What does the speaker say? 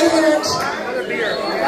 Another beer.